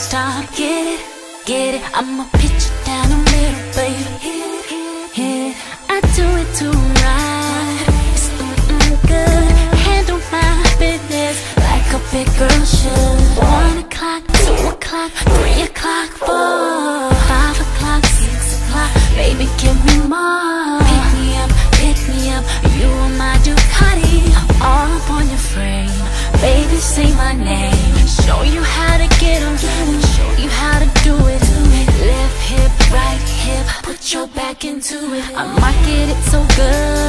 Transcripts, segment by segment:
stop, get it, get it. I'ma pitch it down the middle, baby. Hit it, hit it. I do it to right. It's mm-mm good. Handle my business like a big girl should. One o'clock, two o'clock, three o'clock, four, five o'clock, six o'clock. Baby, give me more. Pick me up, pick me up. You are my Ducati, all up on your frame. Baby, say my name. Show you how to into it. I market it so good.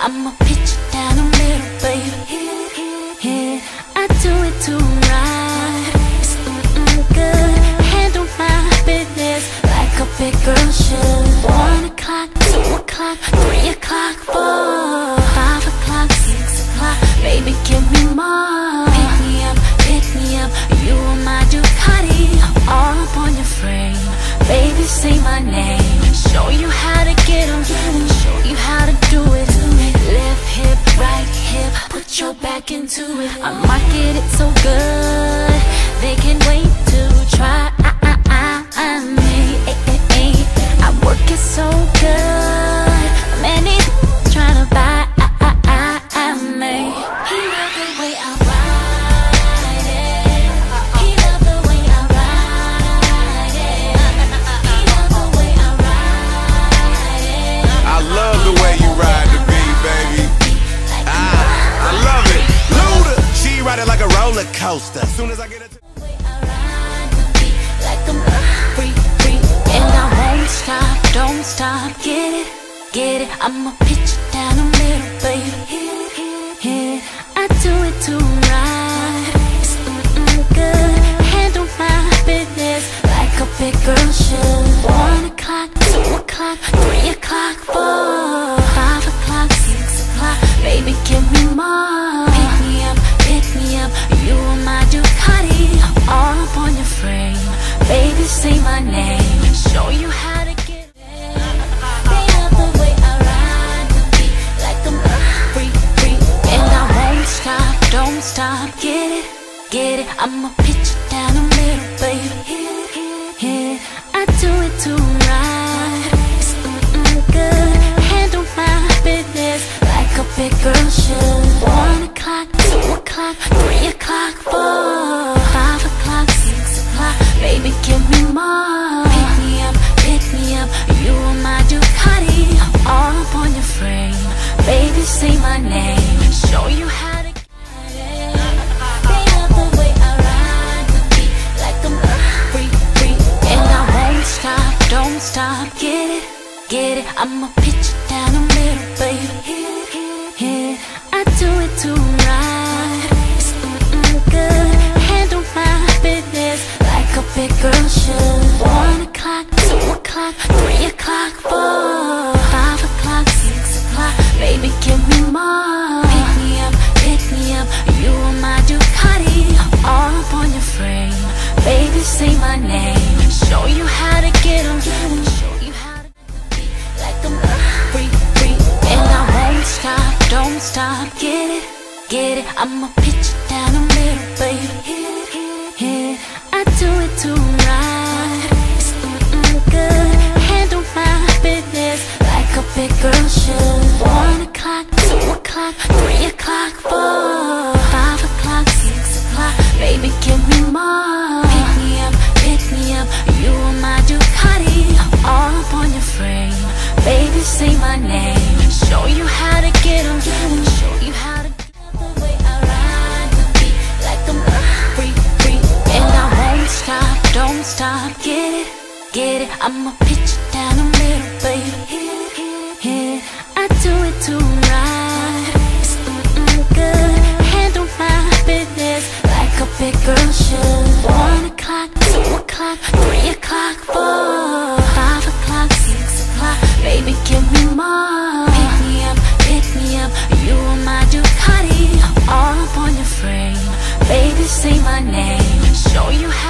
Get it. Like I'm free, free, I won't stop, don't stop. Get it, get it. I'ma pitch it down the middle, baby. Hit it, hit it. I do it to right. It's mm-mm good. Handle my business like a big girl should. One o'clock, two o'clock, three o'clock, four, five o'clock, six o'clock. Baby, give me more. You are my Ducati, all up on your frame. Baby, say my name. Show you how to get it. The way I ride the beat like I'm free, free, and I won't stop, don't stop. Get it, get it. I'ma pitch stop. Get it, get it. I'ma pitch it down the middle, baby. Hit it, hit it. I do it to don't stop. Get it, get it. I'ma pitch it down the middle, baby. Hit it, hit it. I do it to right. It's mm-mm good. Handle my business like a big girl should. One o'clock, two o'clock, three o'clock, four, five o'clock, six o'clock. Baby, give me more. out, get it, get it. I'ma pitch it down the middle, baby. Hit it, hit it I do it to right It's mm, good. Handle my business like a big girl should. One o'clock, two o'clock, three o'clock, four. Five o'clock, six o'clock. Baby, give me more. Pick me up, pick me up. You are my Ducati. All up on your frame. Baby, say my name. Show you how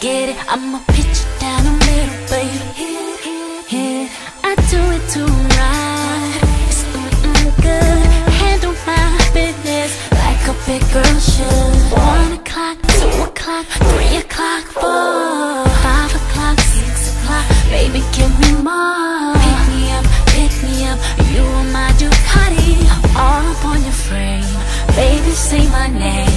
get it. I'ma pitch it down the middle, baby. Hit it, hit it, hit. I do it to right. It's mm-mm good. Handle my business like a big girl should. One o'clock, two o'clock, three o'clock, four, five o'clock, six o'clock. Baby, give me more. Pick me up, pick me up. You are my Ducati. All up on your frame. Baby, say my name.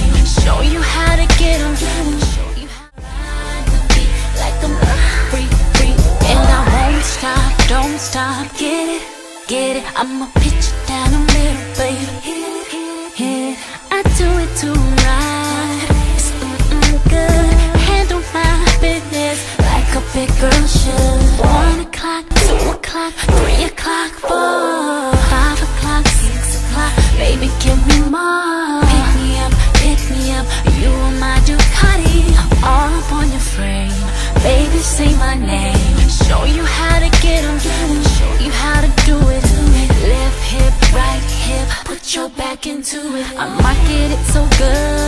I'ma pitch it down the middle, baby. Hit it, hit it, hit it. I do it to right. It's mm-mm good. Handle my business like a big girl should. One o'clock, two o'clock, three o'clock, four, I market it so good.